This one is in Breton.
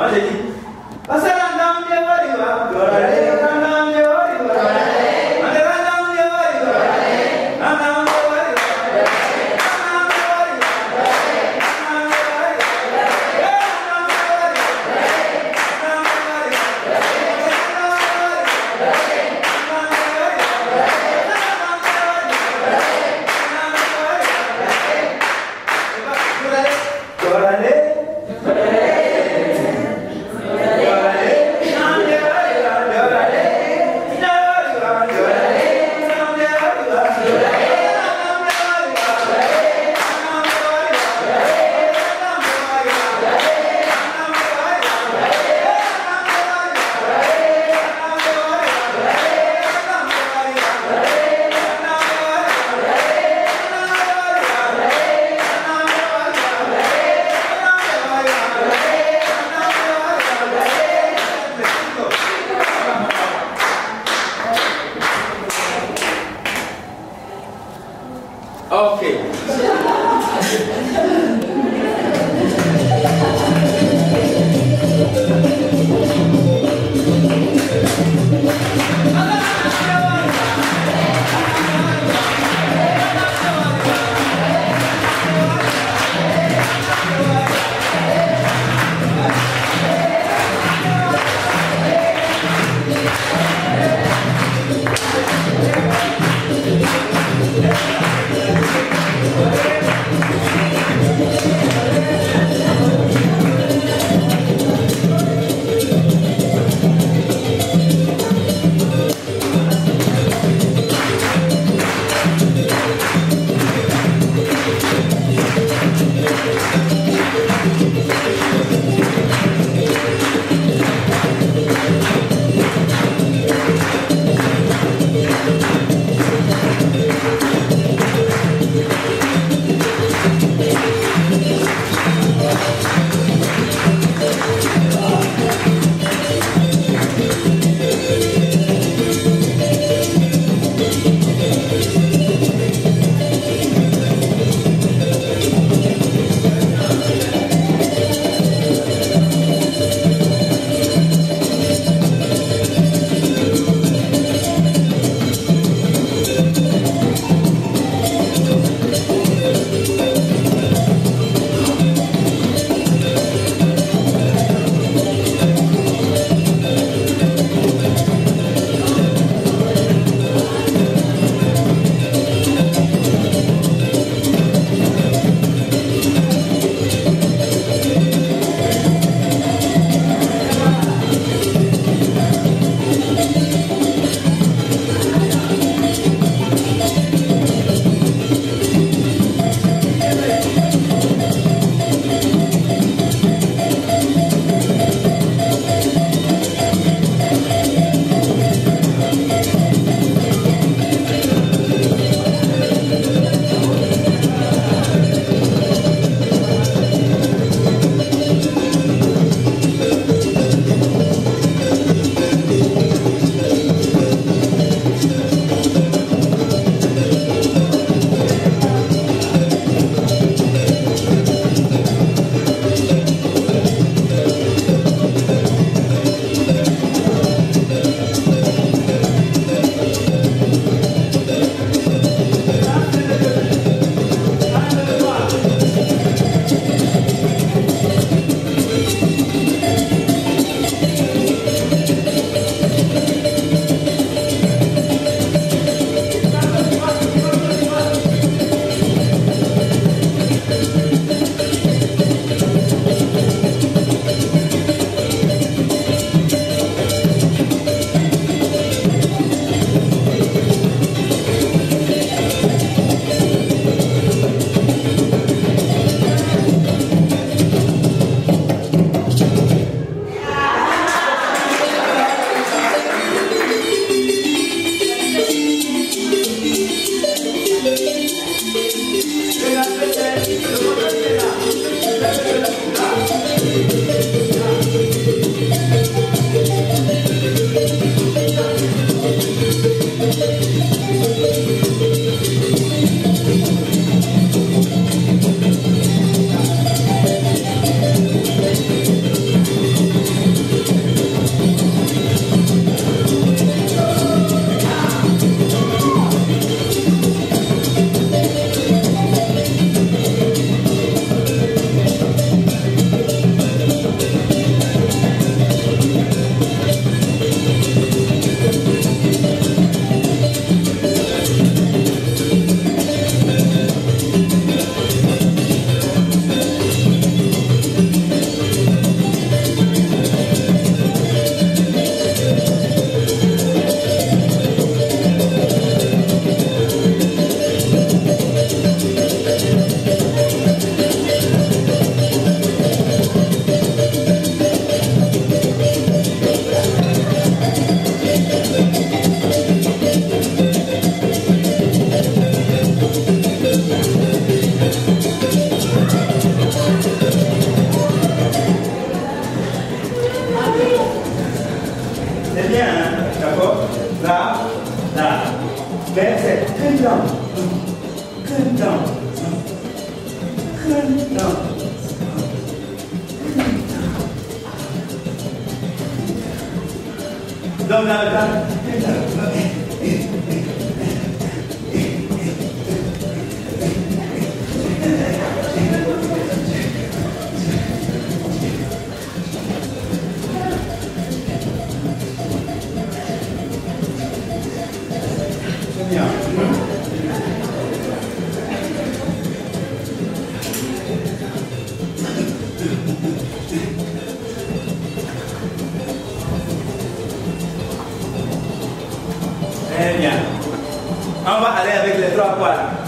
Mas ele C'est bien, hein D'accord Là, là. Mais c'est que dedans. Que dedans. Que dedans. Dans la, la. Amarelo, Eletrópolis.